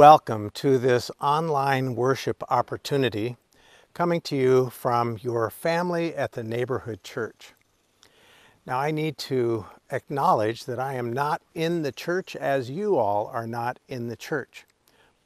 Welcome to this online worship opportunity coming to you from your family at the neighborhood church. Now, I need to acknowledge that I am not in the church as you all are not in the church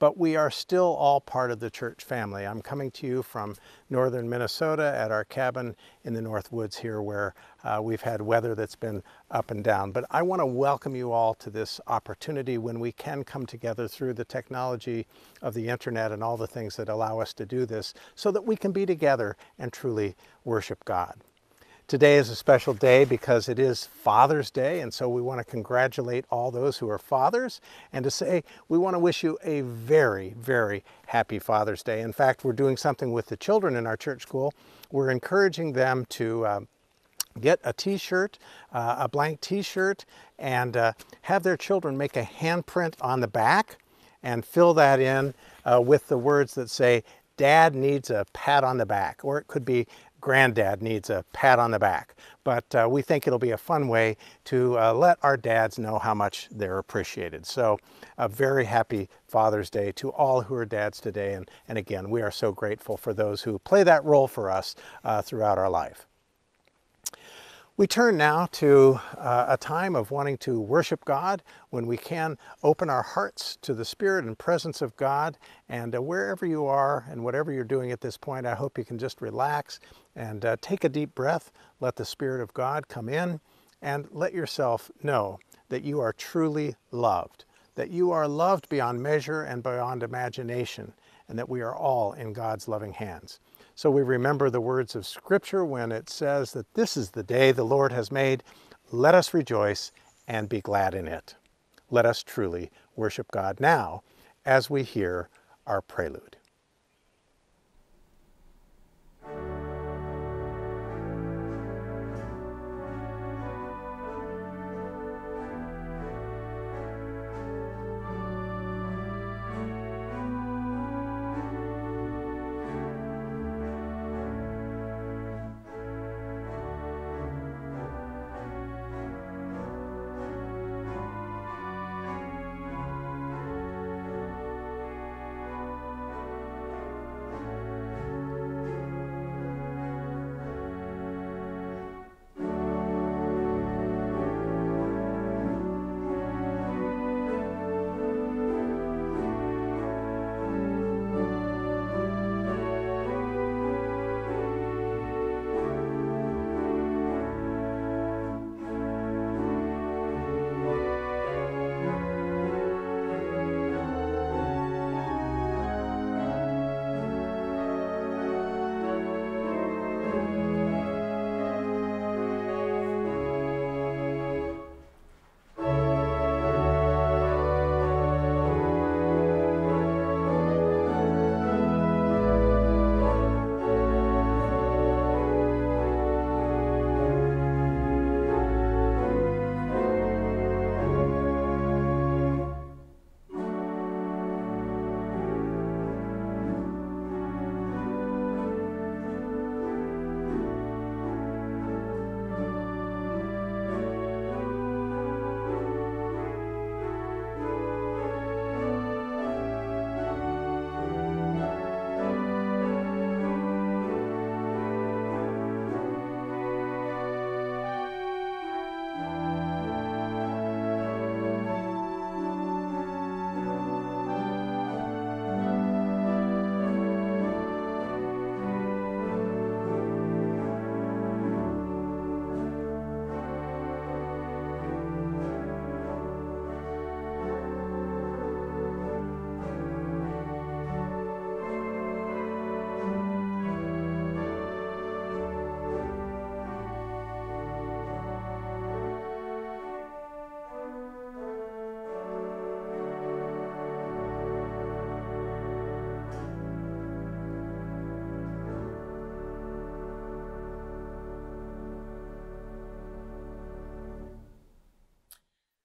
but we are still all part of the church family. I'm coming to you from northern Minnesota at our cabin in the North Woods here where uh, we've had weather that's been up and down. But I want to welcome you all to this opportunity when we can come together through the technology of the internet and all the things that allow us to do this so that we can be together and truly worship God. Today is a special day because it is Father's Day, and so we want to congratulate all those who are fathers and to say we want to wish you a very, very happy Father's Day. In fact, we're doing something with the children in our church school. We're encouraging them to uh, get a t-shirt, uh, a blank t-shirt, and uh, have their children make a handprint on the back and fill that in uh, with the words that say, Dad needs a pat on the back, or it could be granddad needs a pat on the back. But uh, we think it'll be a fun way to uh, let our dads know how much they're appreciated. So a very happy Father's Day to all who are dads today. And, and again, we are so grateful for those who play that role for us uh, throughout our life. We turn now to uh, a time of wanting to worship God when we can open our hearts to the Spirit and presence of God. And uh, wherever you are and whatever you're doing at this point, I hope you can just relax and uh, take a deep breath. Let the Spirit of God come in and let yourself know that you are truly loved, that you are loved beyond measure and beyond imagination, and that we are all in God's loving hands. So we remember the words of Scripture when it says that this is the day the Lord has made. Let us rejoice and be glad in it. Let us truly worship God now as we hear our prelude.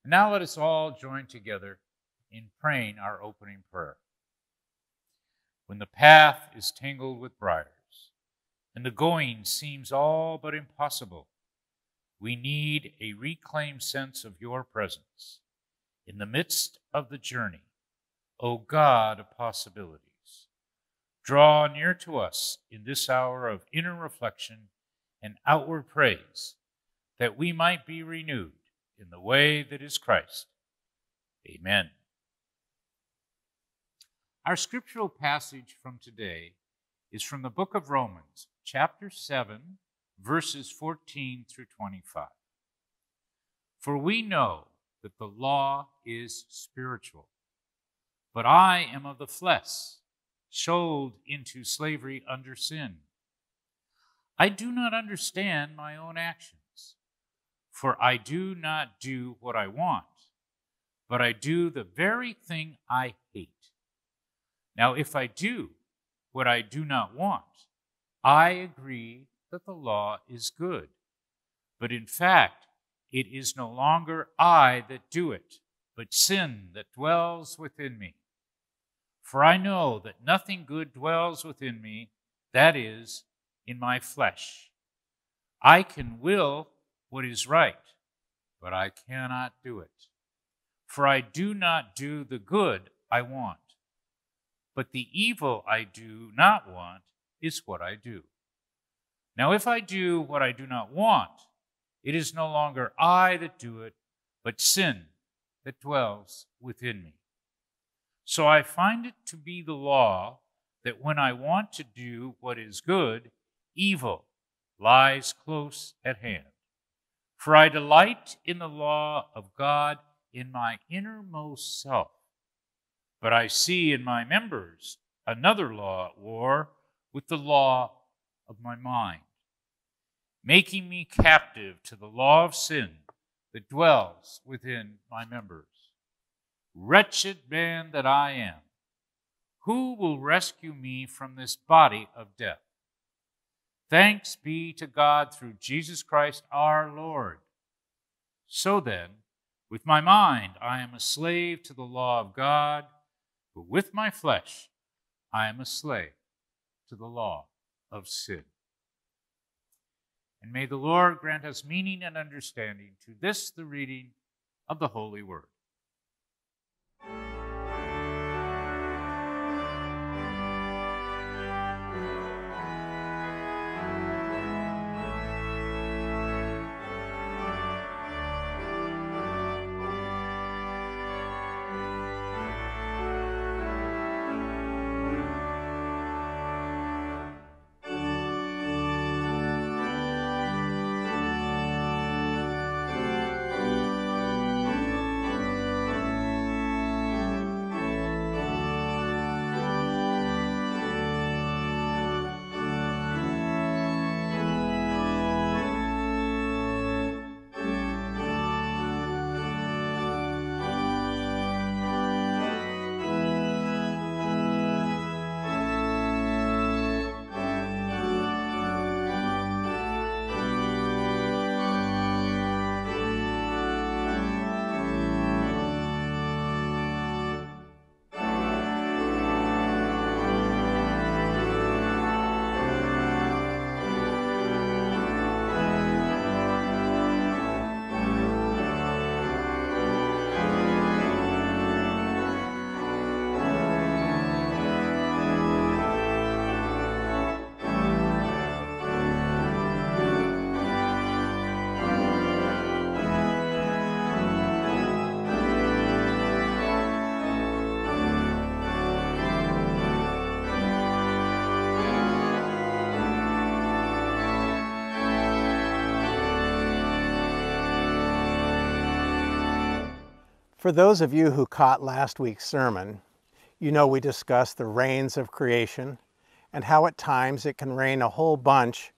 Now let us all join together in praying our opening prayer. When the path is tangled with briars and the going seems all but impossible, we need a reclaimed sense of your presence in the midst of the journey, O God of possibilities. Draw near to us in this hour of inner reflection and outward praise, that we might be renewed in the way that is Christ. Amen. Our scriptural passage from today is from the book of Romans, chapter 7, verses 14 through 25. For we know that the law is spiritual, but I am of the flesh, sold into slavery under sin. I do not understand my own actions, for I do not do what I want, but I do the very thing I hate. Now, if I do what I do not want, I agree that the law is good. But in fact, it is no longer I that do it, but sin that dwells within me. For I know that nothing good dwells within me, that is, in my flesh. I can will what is right, but I cannot do it. For I do not do the good I want, but the evil I do not want is what I do. Now, if I do what I do not want, it is no longer I that do it, but sin that dwells within me. So I find it to be the law that when I want to do what is good, evil lies close at hand. For I delight in the law of God in my innermost self. But I see in my members another law at war with the law of my mind making me captive to the law of sin that dwells within my members. Wretched man that I am, who will rescue me from this body of death? Thanks be to God through Jesus Christ our Lord. So then, with my mind I am a slave to the law of God, but with my flesh I am a slave to the law of sin. And may the Lord grant us meaning and understanding to this, the reading of the Holy Word. For those of you who caught last week's sermon, you know we discussed the rains of creation and how at times it can rain a whole bunch.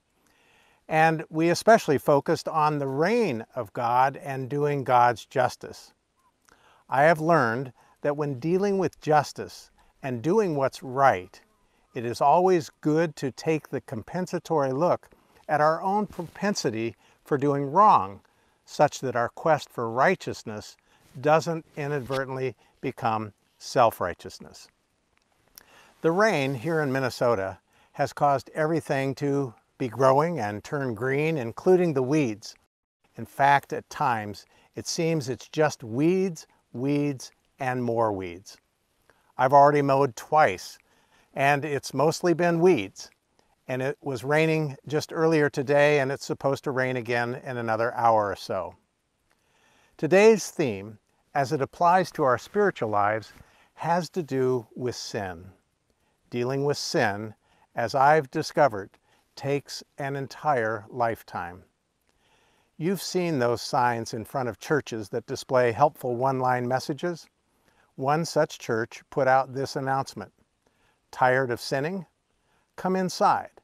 And we especially focused on the reign of God and doing God's justice. I have learned that when dealing with justice and doing what's right, it is always good to take the compensatory look at our own propensity for doing wrong, such that our quest for righteousness doesn't inadvertently become self-righteousness. The rain here in Minnesota has caused everything to be growing and turn green, including the weeds. In fact, at times, it seems it's just weeds, weeds, and more weeds. I've already mowed twice, and it's mostly been weeds. And it was raining just earlier today, and it's supposed to rain again in another hour or so. Today's theme, as it applies to our spiritual lives, has to do with sin. Dealing with sin, as I've discovered, takes an entire lifetime. You've seen those signs in front of churches that display helpful one-line messages. One such church put out this announcement. Tired of sinning? Come inside.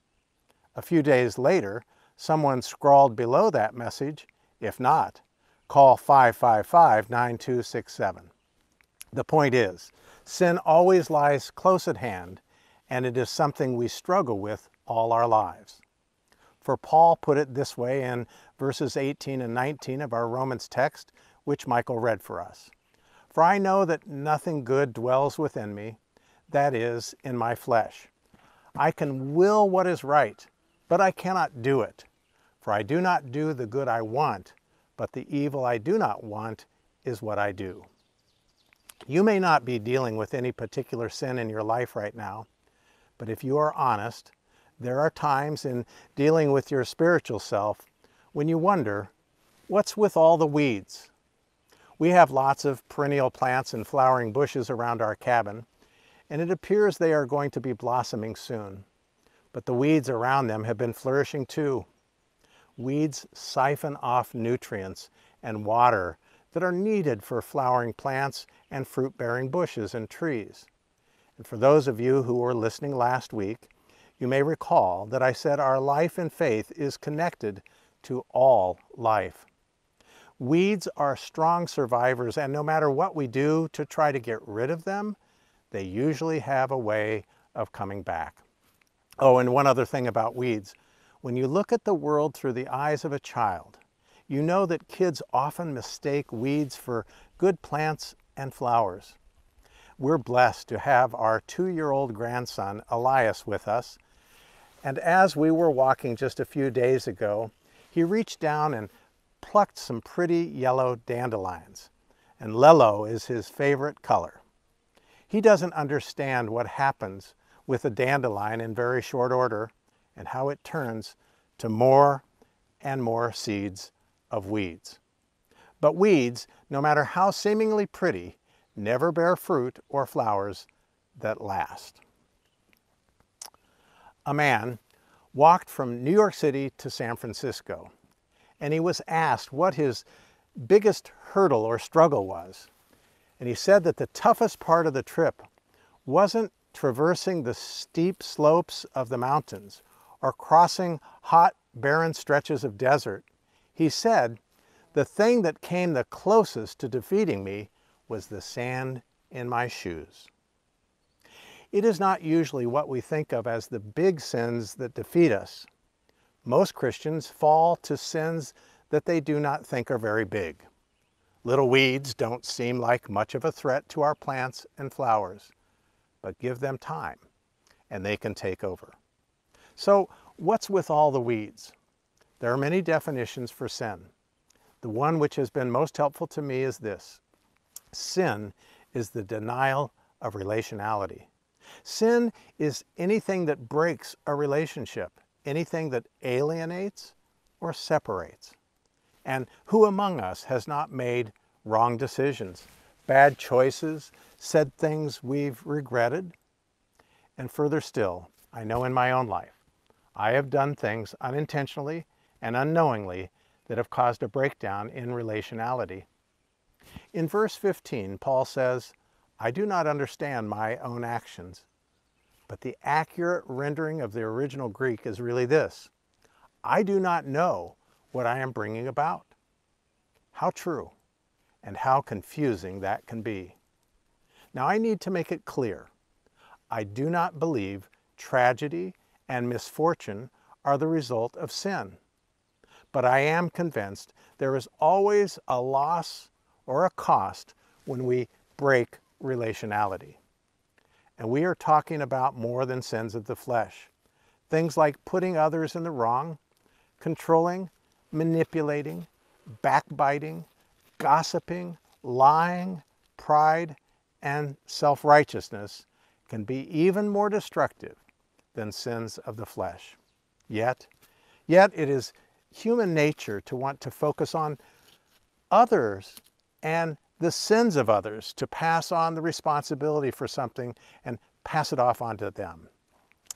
A few days later, someone scrawled below that message, if not, call 555-9267. The point is, sin always lies close at hand, and it is something we struggle with all our lives. For Paul put it this way in verses 18 and 19 of our Romans text, which Michael read for us. For I know that nothing good dwells within me, that is, in my flesh. I can will what is right, but I cannot do it. For I do not do the good I want, but the evil I do not want is what I do. You may not be dealing with any particular sin in your life right now, but if you are honest, there are times in dealing with your spiritual self when you wonder, what's with all the weeds? We have lots of perennial plants and flowering bushes around our cabin, and it appears they are going to be blossoming soon. But the weeds around them have been flourishing too. Weeds siphon off nutrients and water that are needed for flowering plants and fruit-bearing bushes and trees. And for those of you who were listening last week, you may recall that I said our life and faith is connected to all life. Weeds are strong survivors, and no matter what we do to try to get rid of them, they usually have a way of coming back. Oh, and one other thing about weeds. When you look at the world through the eyes of a child, you know that kids often mistake weeds for good plants and flowers. We're blessed to have our two-year-old grandson, Elias, with us, and as we were walking just a few days ago, he reached down and plucked some pretty yellow dandelions. And Lello is his favorite color. He doesn't understand what happens with a dandelion in very short order and how it turns to more and more seeds of weeds. But weeds, no matter how seemingly pretty, never bear fruit or flowers that last a man walked from New York City to San Francisco, and he was asked what his biggest hurdle or struggle was. And he said that the toughest part of the trip wasn't traversing the steep slopes of the mountains or crossing hot, barren stretches of desert. He said, the thing that came the closest to defeating me was the sand in my shoes. It is not usually what we think of as the big sins that defeat us. Most Christians fall to sins that they do not think are very big. Little weeds don't seem like much of a threat to our plants and flowers, but give them time and they can take over. So what's with all the weeds? There are many definitions for sin. The one which has been most helpful to me is this. Sin is the denial of relationality. Sin is anything that breaks a relationship, anything that alienates or separates. And who among us has not made wrong decisions, bad choices, said things we've regretted? And further still, I know in my own life, I have done things unintentionally and unknowingly that have caused a breakdown in relationality. In verse 15, Paul says, I do not understand my own actions. But the accurate rendering of the original Greek is really this. I do not know what I am bringing about. How true and how confusing that can be. Now I need to make it clear. I do not believe tragedy and misfortune are the result of sin. But I am convinced there is always a loss or a cost when we break relationality. And we are talking about more than sins of the flesh. Things like putting others in the wrong, controlling, manipulating, backbiting, gossiping, lying, pride, and self righteousness can be even more destructive than sins of the flesh. Yet, yet it is human nature to want to focus on others and the sins of others, to pass on the responsibility for something and pass it off onto them.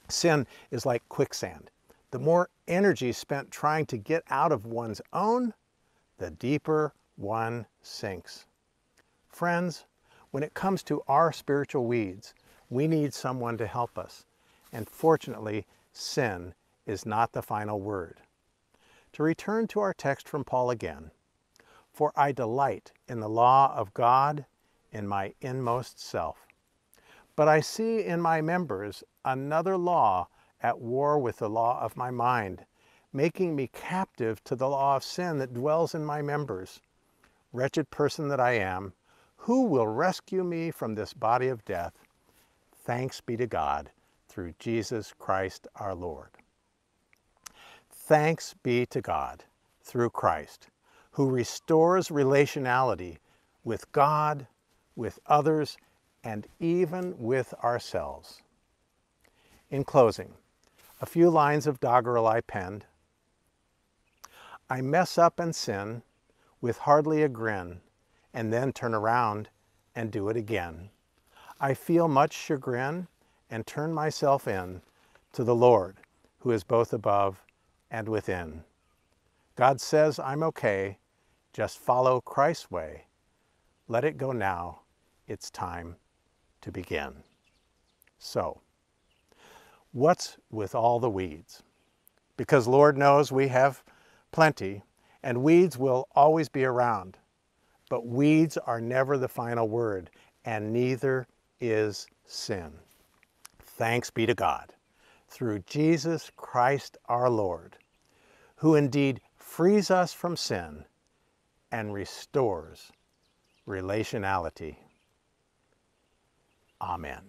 Sin is like quicksand. The more energy spent trying to get out of one's own, the deeper one sinks. Friends, when it comes to our spiritual weeds, we need someone to help us. And fortunately, sin is not the final word. To return to our text from Paul again, for I delight in the law of God in my inmost self. But I see in my members another law at war with the law of my mind, making me captive to the law of sin that dwells in my members. Wretched person that I am, who will rescue me from this body of death? Thanks be to God through Jesus Christ our Lord. Thanks be to God through Christ, who restores relationality with God, with others, and even with ourselves. In closing, a few lines of doggerel I penned. I mess up and sin with hardly a grin, and then turn around and do it again. I feel much chagrin and turn myself in to the Lord, who is both above and within. God says I'm okay, just follow Christ's way. Let it go now, it's time to begin. So, what's with all the weeds? Because Lord knows we have plenty, and weeds will always be around. But weeds are never the final word, and neither is sin. Thanks be to God, through Jesus Christ our Lord, who indeed frees us from sin and restores relationality. Amen.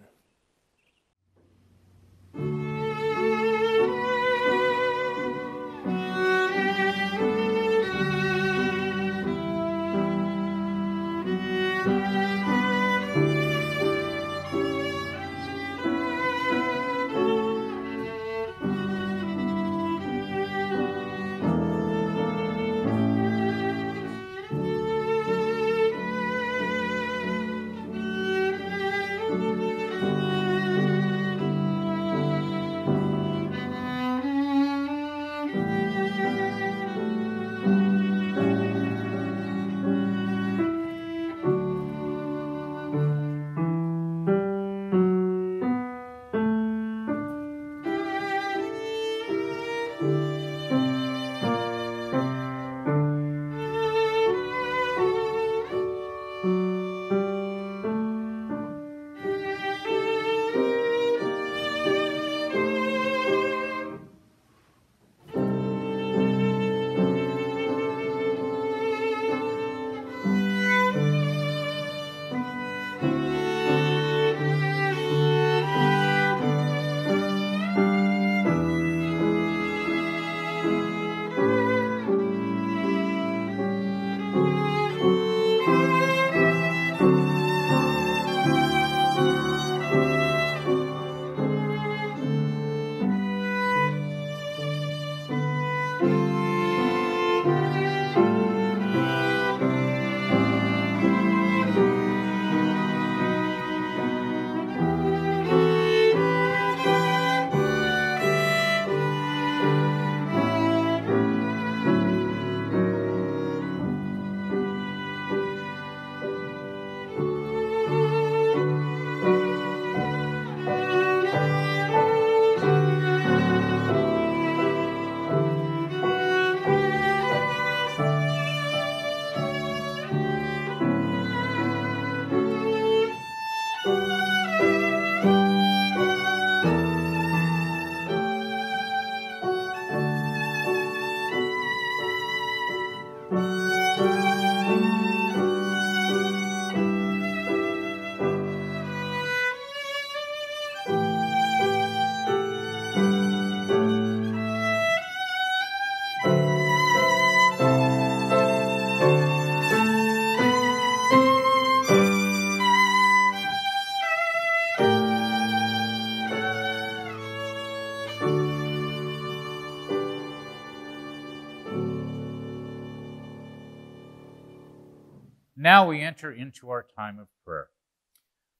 Now we enter into our time of prayer,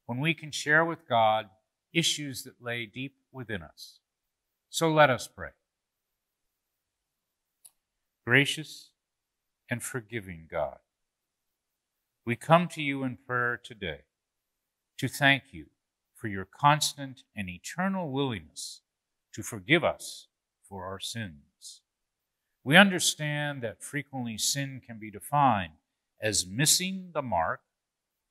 when we can share with God issues that lay deep within us. So let us pray. Gracious and forgiving God, we come to you in prayer today to thank you for your constant and eternal willingness to forgive us for our sins. We understand that frequently sin can be defined as missing the mark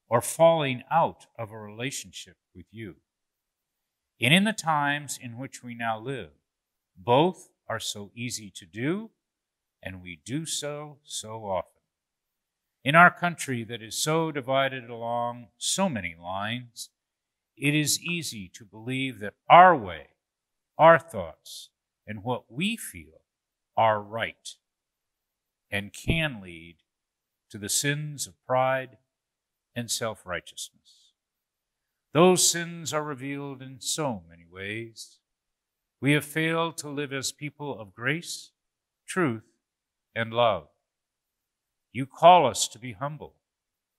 or falling out of a relationship with you. And in the times in which we now live, both are so easy to do, and we do so so often. In our country that is so divided along so many lines, it is easy to believe that our way, our thoughts, and what we feel are right and can lead to the sins of pride and self righteousness. Those sins are revealed in so many ways. We have failed to live as people of grace, truth, and love. You call us to be humble,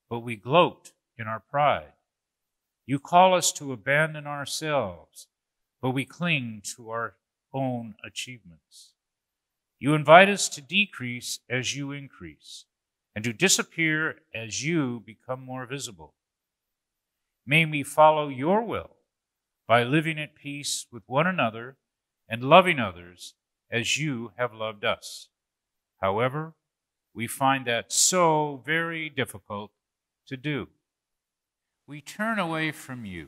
but we gloat in our pride. You call us to abandon ourselves, but we cling to our own achievements. You invite us to decrease as you increase, and to disappear as you become more visible. May we follow your will by living at peace with one another and loving others as you have loved us. However, we find that so very difficult to do we turn away from you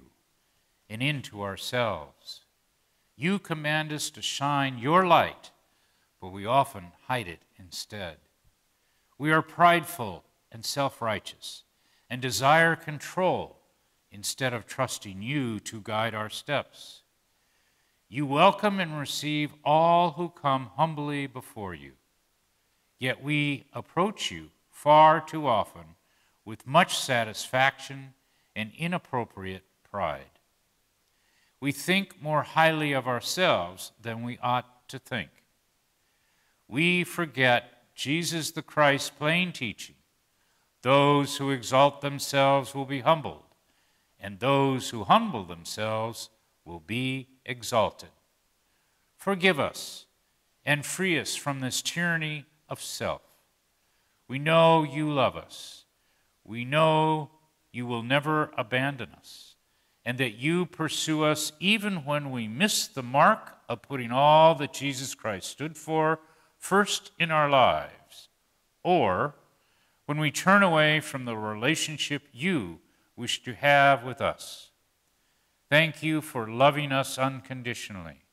and into ourselves. You command us to shine your light, but we often hide it instead. We are prideful and self righteous and desire control instead of trusting you to guide our steps. You welcome and receive all who come humbly before you. Yet we approach you far too often with much satisfaction and inappropriate pride. We think more highly of ourselves than we ought to think. We forget Jesus the Christ's plain teaching those who exalt themselves will be humbled, and those who humble themselves will be exalted. Forgive us and free us from this tyranny of self. We know you love us. We know you will never abandon us, and that you pursue us even when we miss the mark of putting all that Jesus Christ stood for first in our lives, or when we turn away from the relationship you wish to have with us. Thank you for loving us unconditionally.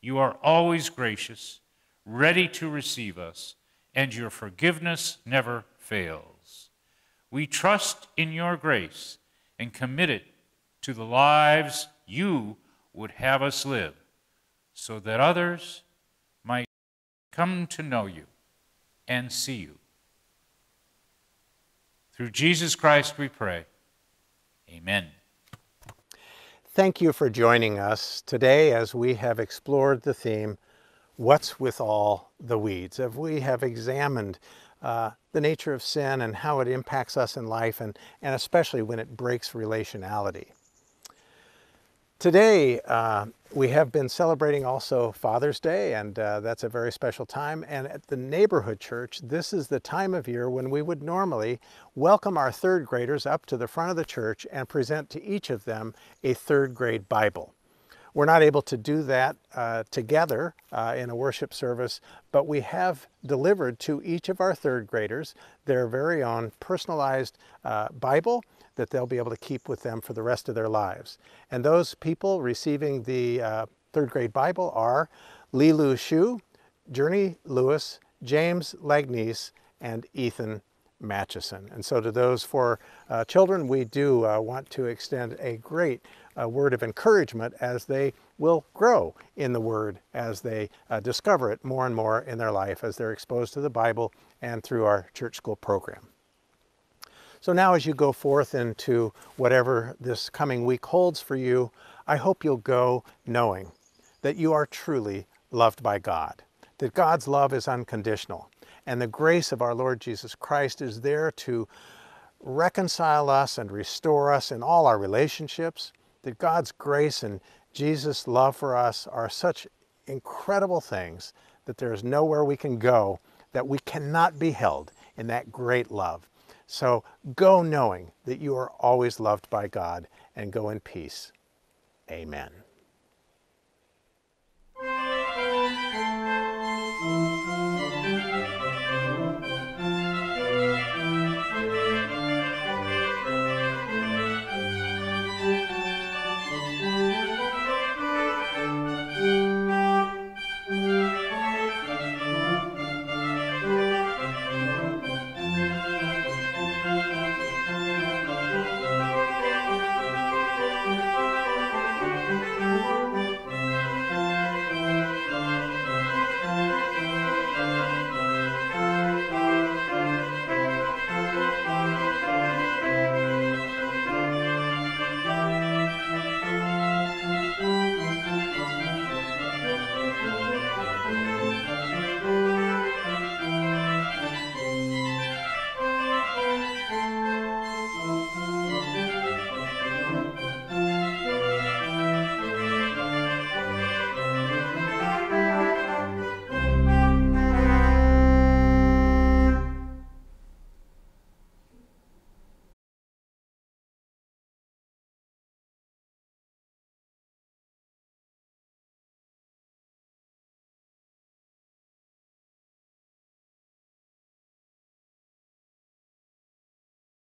You are always gracious, ready to receive us, and your forgiveness never fails. We trust in your grace and commit it to the lives you would have us live so that others come to know you and see you. Through Jesus Christ we pray. Amen. Thank you for joining us today as we have explored the theme, What's with All the Weeds? As we have examined uh, the nature of sin and how it impacts us in life and, and especially when it breaks relationality. Today, uh, we have been celebrating also Father's Day, and uh, that's a very special time. And at the neighborhood church, this is the time of year when we would normally welcome our third graders up to the front of the church and present to each of them a third grade Bible. We're not able to do that uh, together uh, in a worship service, but we have delivered to each of our third graders their very own personalized uh, Bible that they'll be able to keep with them for the rest of their lives. And those people receiving the uh, third grade Bible are Lilu Shu, Journey Lewis, James Legnice, and Ethan Matchison. And so to those four uh, children, we do uh, want to extend a great a word of encouragement as they will grow in the Word, as they uh, discover it more and more in their life, as they're exposed to the Bible and through our church school program. So now as you go forth into whatever this coming week holds for you, I hope you'll go knowing that you are truly loved by God, that God's love is unconditional, and the grace of our Lord Jesus Christ is there to reconcile us and restore us in all our relationships, that God's grace and Jesus' love for us are such incredible things that there is nowhere we can go that we cannot be held in that great love. So go knowing that you are always loved by God and go in peace. Amen.